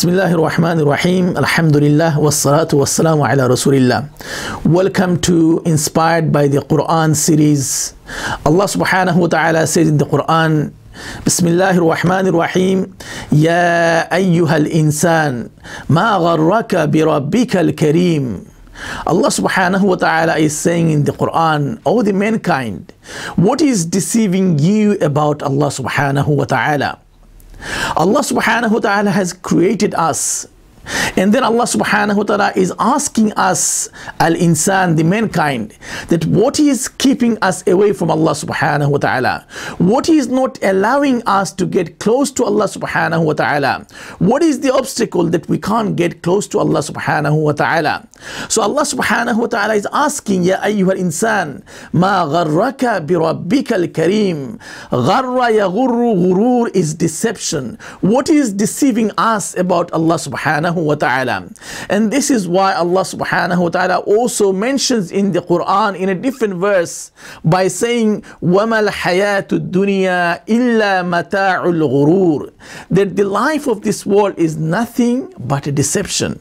Bismillah ar-Rahman ar-Rahim. Alhamdulillah wassalatu wassalamu ala Rasulillah. Welcome to Inspired by the Quran series. Allah subhanahu wa ta'ala says in the Quran, Bismillah ar-Rahman ar-Rahim. Ya ayyuha al-insan, ma gharraka bi rabbika al-kareem. Allah subhanahu wa ta'ala is saying in the Quran, O the mankind, what is deceiving you about Allah subhanahu wa ta'ala? Allah subhanahu wa ta'ala has created us. And then Allah subhanahu wa ta'ala is asking us, al insan, the mankind, that what is keeping us away from Allah subhanahu wa ta'ala? What is not allowing us to get close to Allah subhanahu wa ta'ala? What is the obstacle that we can't get close to Allah subhanahu wa ta'ala? So Allah subhanahu wa ta'ala is asking, Ya ayyuha insan, ma gharraka bi rabbika al-kareem. Gharra yaghurru ghurur is deception. What is deceiving us about Allah subhanahu wa ta'ala? And this is why Allah subhanahu wa ta'ala also mentions in the Quran in a different verse by saying, وَمَا الْحَيَاةُ الدُّنْيَا إِلَّا مَتَاعُ الْغُرُورِ That the life of this world is nothing but a deception.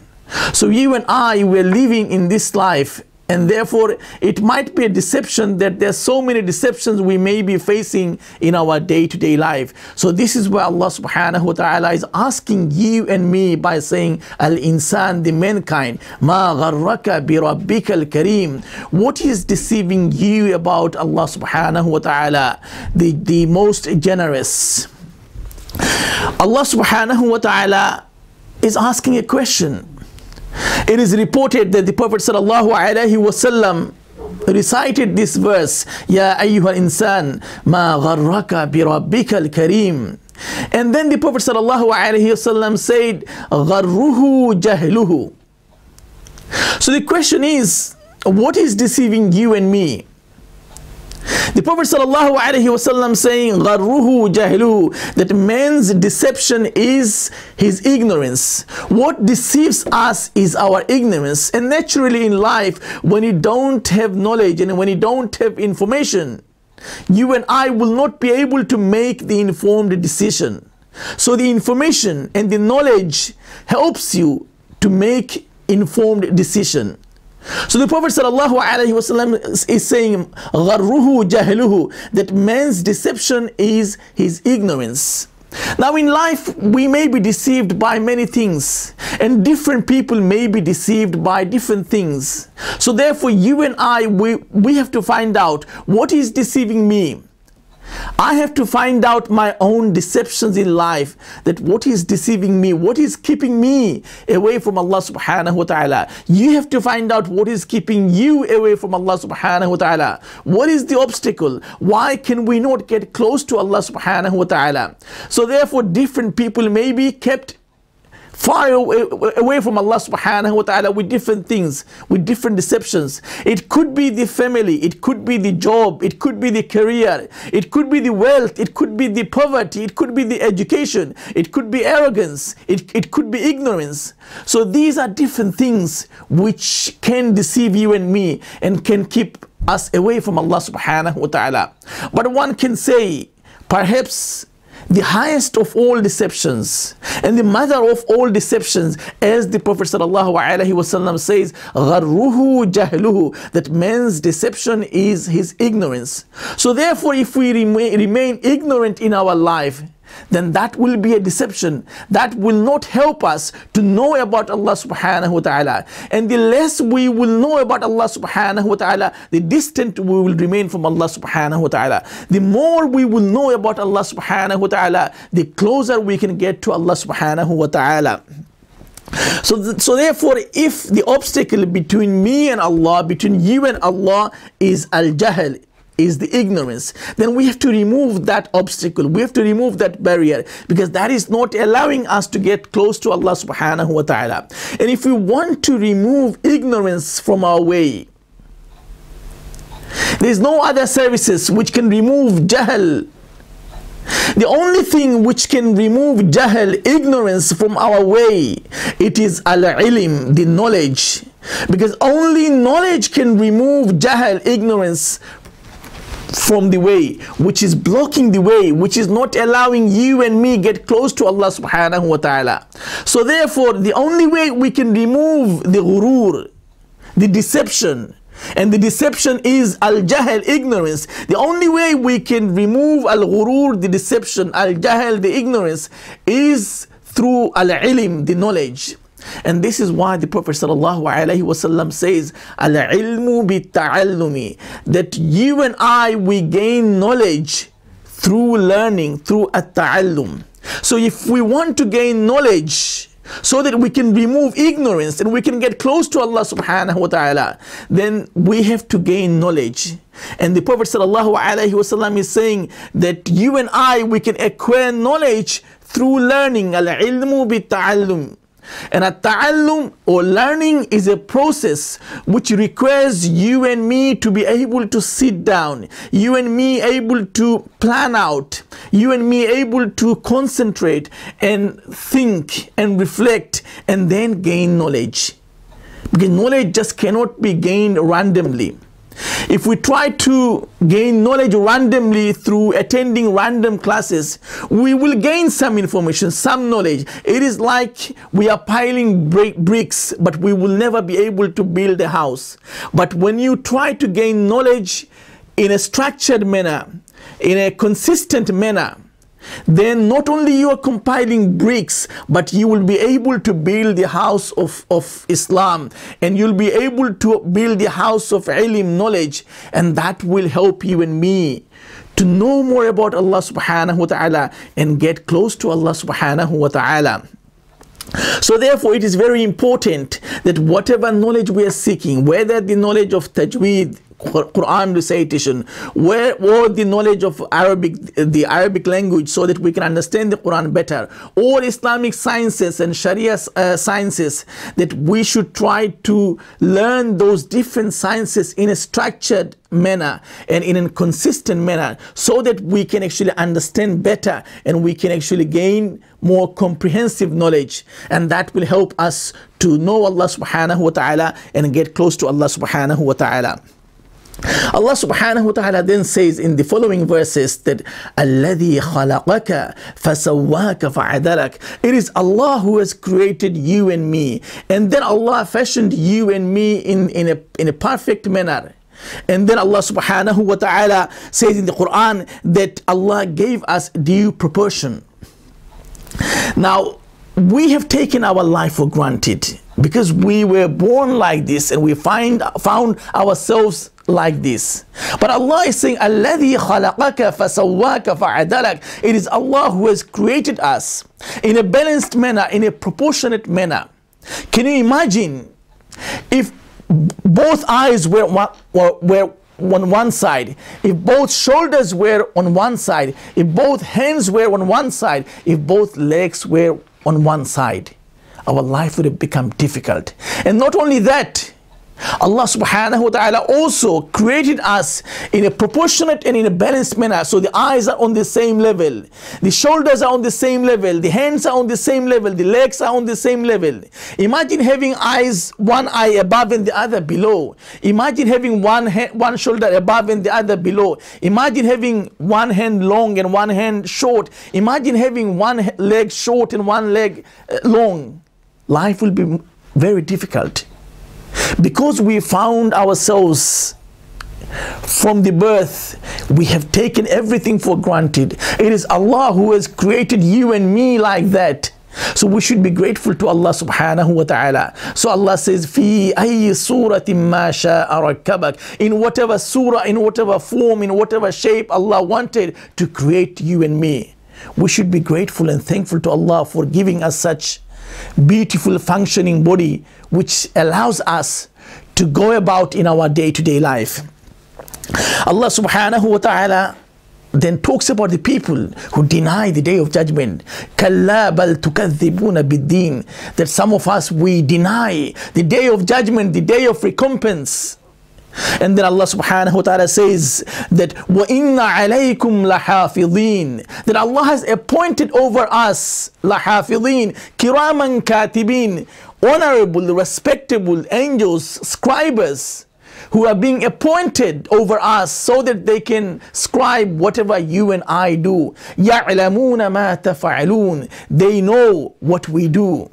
So you and I were living in this life and therefore it might be a deception that there's so many deceptions we may be facing in our day-to-day life. So this is why Allah subhanahu wa ta'ala is asking you and me by saying Al-insan, the mankind, Ma gharraka bi rabbika al-kareem. What is deceiving you about Allah subhanahu wa ta'ala, the, the most generous? Allah subhanahu wa ta'ala is asking a question. It is reported that the Prophet sallallahu alaihi wasallam recited this verse, Ya ayyuhal insan, ma gharraka bi rabbika al-kareem. And then the Prophet sallallahu alaihi wasallam said, gharruhu jahluhu. So the question is, what is deceiving you and me? The Prophet ﷺ saying, Gharruhu jahluhu, that man's deception is his ignorance. What deceives us is our ignorance. And naturally in life, when you don't have knowledge and when you don't have information, you and I will not be able to make the informed decision. So the information and the knowledge helps you to make informed decision. So the Prophet ﷺ is saying, غَرُّهُ جَهْلُهُ that man's deception is his ignorance. Now in life, we may be deceived by many things and different people may be deceived by different things. So therefore, you and I, we, we have to find out what is deceiving me. I have to find out my own deceptions in life that what is deceiving me, what is keeping me away from Allah subhanahu wa ta'ala. You have to find out what is keeping you away from Allah subhanahu wa ta'ala. What is the obstacle? Why can we not get close to Allah subhanahu wa ta'ala? So therefore different people may be kept far away from Allah subhanahu wa ta'ala with different things, with different deceptions. It could be the family, it could be the job, it could be the career, it could be the wealth, it could be the poverty, it could be the education, it could be arrogance, it, it could be ignorance. So these are different things which can deceive you and me and can keep us away from Allah subhanahu wa ta'ala. But one can say, perhaps the highest of all deceptions and the mother of all deceptions as the prophet sallallahu alaihi wasallam says gharruhu jahluhu that man's deception is his ignorance. So therefore if we remain ignorant in our life then that will be a deception that will not help us to know about Allah subhanahu wa ta'ala. And the less we will know about Allah subhanahu wa ta'ala the distant we will remain from Allah subhanahu wa ta'ala. The more we will know about Allah subhanahu wa ta'ala the closer we can get to Allah subhanahu wa ta'ala. So, th so therefore, if the obstacle between me and Allah, between you and Allah is al-jahl, is the ignorance, then we have to remove that obstacle. We have to remove that barrier because that is not allowing us to get close to Allah subhanahu wa ta'ala. And if we want to remove ignorance from our way, there is no other services which can remove jahl. The only thing which can remove jahl, ignorance from our way, it is al-ilm, the knowledge. Because only knowledge can remove jahl, ignorance from the way, which is blocking the way, which is not allowing you and me get close to Allah subhanahu wa ta'ala. So therefore, the only way we can remove the ghurur, the deception, and the deception is al-jahl, ignorance. The only way we can remove al-ghurur, the deception, al-jahl, the ignorance, is through al-ilm, the knowledge. And this is why the Prophet ﷺ says, Al-ilmu bi that you and I, we gain knowledge through learning, through at-ta'allum. So if we want to gain knowledge, so that we can remove ignorance and we can get close to Allah subhanahu wa ta'ala, then we have to gain knowledge. And the Prophet ﷺ is saying that you and I, we can acquire knowledge through learning. Al-ilmu bi and a ta'allum or learning is a process which requires you and me to be able to sit down, you and me able to plan out, you and me able to concentrate and think and reflect and then gain knowledge. Because knowledge just cannot be gained randomly. If we try to gain knowledge randomly through attending random classes, we will gain some information, some knowledge. It is like we are piling bricks, but we will never be able to build a house. But when you try to gain knowledge in a structured manner, in a consistent manner, then not only you are compiling bricks, but you will be able to build the house of, of Islam and you'll be able to build the house of ilm knowledge and that will help you and me to know more about Allah subhanahu wa ta'ala and get close to Allah subhanahu wa ta'ala. So therefore it is very important that whatever knowledge we are seeking, whether the knowledge of tajweed, Quran recitation, where or the knowledge of Arabic, the Arabic language, so that we can understand the Quran better, or Islamic sciences and Sharia uh, sciences, that we should try to learn those different sciences in a structured manner and in a consistent manner, so that we can actually understand better and we can actually gain more comprehensive knowledge, and that will help us to know Allah subhanahu wa ta'ala and get close to Allah subhanahu wa ta'ala. Allah subhanahu wa ta'ala then says in the following verses that الَّذِي خَلَقَكَ فَسَوَّاكَ فَعَدَلَكَ It is Allah who has created you and me. And then Allah fashioned you and me in, in, a, in a perfect manner. And then Allah subhanahu wa ta'ala says in the Quran that Allah gave us due proportion. Now, we have taken our life for granted because we were born like this and we find found ourselves like this. But Allah is saying, Alladhi khalaqaka fasawwaka fa'adalak. It is Allah who has created us in a balanced manner, in a proportionate manner. Can you imagine if both eyes were, one, were on one side, if both shoulders were on one side, if both hands were on one side, if both legs were on one side? Our life would have become difficult. And not only that, Allah subhanahu wa ta'ala also created us in a proportionate and in a balanced manner. So the eyes are on the same level, the shoulders are on the same level, the hands are on the same level, the legs are on the same level. Imagine having eyes, one eye above and the other below. Imagine having one hand, one shoulder above and the other below. Imagine having one hand long and one hand short. Imagine having one leg short and one leg uh, long. Life will be very difficult. Because we found ourselves from the birth, we have taken everything for granted. It is Allah who has created you and me like that. So we should be grateful to Allah subhanahu wa ta'ala. So Allah says, Fi suratin ma sha'a In whatever surah, in whatever form, in whatever shape Allah wanted to create you and me. We should be grateful and thankful to Allah for giving us such beautiful functioning body which allows us to go about in our day-to-day life. Allah subhanahu wa ta'ala then talks about the people who deny the day of judgment. That some of us we deny the day of judgment, the day of recompense. And then Allah subhanahu wa ta'ala says that وَإِنَّ عَلَيْكُمْ لَحَافِظِينَ That Allah has appointed over us لَحَافِظِينَ كِرَامًا كَاتِبِينَ Honorable, respectable angels, scribers who are being appointed over us so that they can scribe whatever you and I do. يَعْلَمُونَ مَا تَفْعَلُونَ They know what we do.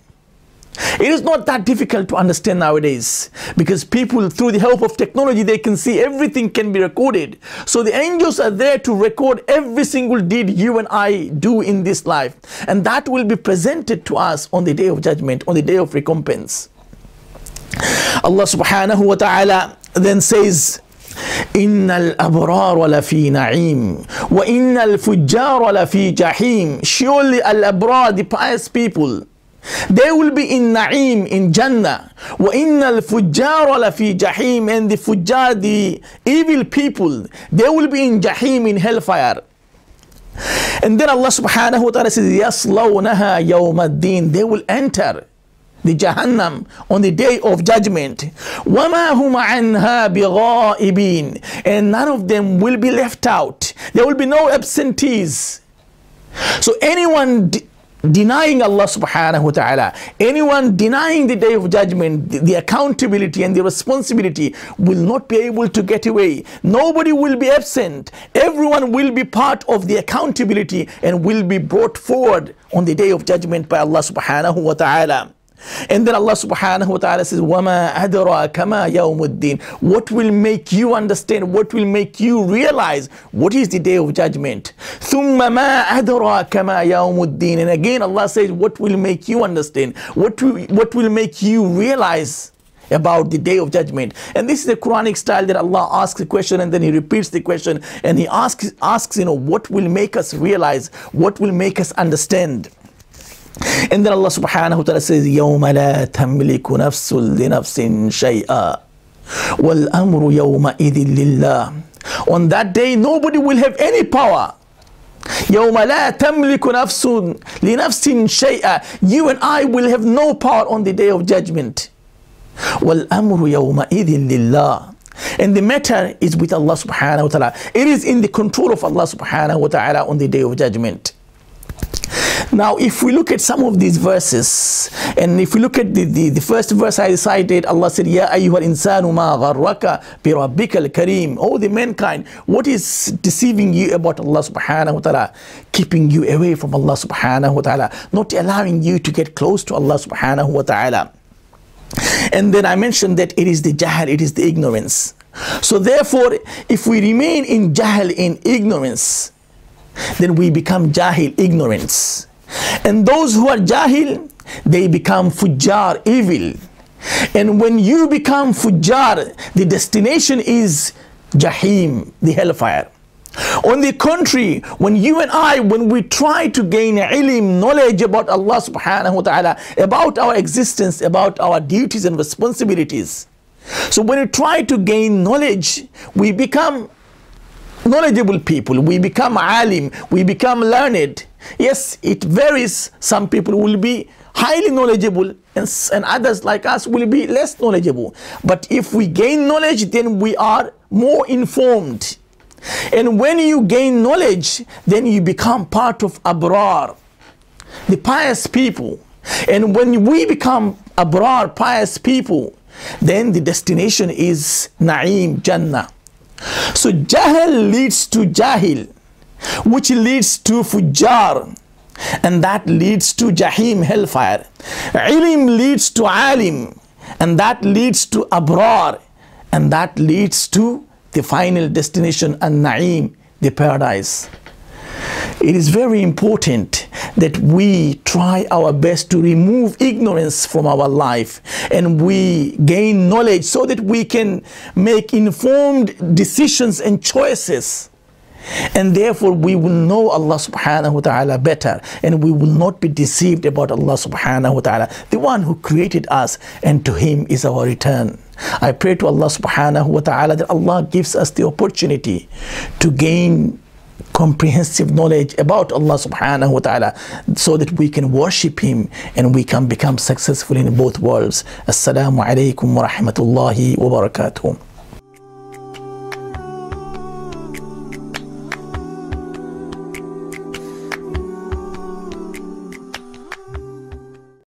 It is not that difficult to understand nowadays because people, through the help of technology, they can see everything can be recorded. So the angels are there to record every single deed you and I do in this life. And that will be presented to us on the day of judgment, on the day of recompense. Allah subhanahu wa ta'ala then says, إن الأبرار لفي نعيم وإن الفجار لفي جحيم Surely al-abrar, the pious people, they will be in Na'im, in Jannah. وَإِنَّ الْفُجَّارَ لَفِي جَحِيمٍ And the fujjar, the evil people, they will be in Jahim, in hellfire. And then Allah subhanahu wa ta'ala says, يَصْلَوْنَهَا يَوْمَ الدِّينِ They will enter the Jahannam on the day of judgment. وَمَا هُمْ عَنْهَا بِغَائِبِينَ And none of them will be left out. There will be no absentees. So anyone denying Allah subhanahu wa ta'ala, anyone denying the day of judgment, the, accountability and the responsibility will not be able to get away. Nobody will be absent. Everyone will be part of the accountability and will be brought forward on the day of judgment by Allah subhanahu wa ta'ala. And then Allah subhanahu wa ta'ala says, وَمَا أَدْرَاكَ مَا يَوْمُ الدِّينِ What will make you understand, what will make you realize what is the day of judgment? ثُمَّ مَا أَدْرَاكَ مَا يَوْمُ الدِّينِ And again Allah says, what will make you understand, what will, what will make you realize about the day of judgment. And this is the Quranic style that Allah asks a question and then He repeats the question and He asks, asks you know, what will make us realize, what will make us understand. Allah subhanahu wa ta'ala says, يَوْمَ لَا تَمْلِكُ نَفْسٌ لِنَفْسٍ شَيْئًا وَالْأَمْرُ يَوْمَئِذٍ لِلَّهِ On that day, nobody will have any power. يوم لا تملك نفس لنفس شيئا You and I will have no power on the day of judgment. والأمر يومئذ لله and the matter is with Allah subhanahu wa ta'ala. It is in the control of Allah subhanahu wa ta'ala on the day of judgment. Now, if we look at some of these verses, and if we look at the, the, the first verse I cited, Allah said, Ya ayyuhal insanu ma gharraka bi rabbika al-kareem. Oh, the mankind, what is deceiving you about Allah subhanahu wa ta'ala? Keeping you away from Allah subhanahu wa ta'ala. Not allowing you to get close to Allah subhanahu wa ta'ala. And then I mentioned that it is the jahal, it is the ignorance. So therefore, if we remain in jahal, in ignorance, then we become jahil, ignorance. And those who are jahil, they become fujjar, evil. And when you become fujjar, the destination is jahim, the hellfire. On the contrary, when you and I, when we try to gain ilm, knowledge about Allah subhanahu wa ta'ala, about our existence, about our duties and responsibilities. So when we try to gain knowledge, we become knowledgeable people, we become alim, we become learned. Yes, it varies. Some people will be highly knowledgeable and, and others like us will be less knowledgeable. But if we gain knowledge, then we are more informed. And when you gain knowledge, then you become part of abrar, the pious people. And when we become abrar, pious people, then the destination is Na'im, Jannah. So Jahil leads to Jahil, which leads to Fujjar, and that leads to Jahim, hellfire. Ilim leads to Alim, and that leads to Abrar, and that leads to the final destination, and Naim, the paradise. It is very important that we try our best to remove ignorance from our life and we gain knowledge so that we can make informed decisions and choices. And therefore we will know Allah subhanahu wa ta'ala better and we will not be deceived about Allah subhanahu wa ta'ala, the one who created us and to him is our return. I pray to Allah subhanahu wa ta'ala that Allah gives us the opportunity to gain comprehensive knowledge about Allah subhanahu wa ta'ala so that we can worship Him and we can become successful in both worlds. Assalamu alaikum wa rahmatullahi wa barakatuh.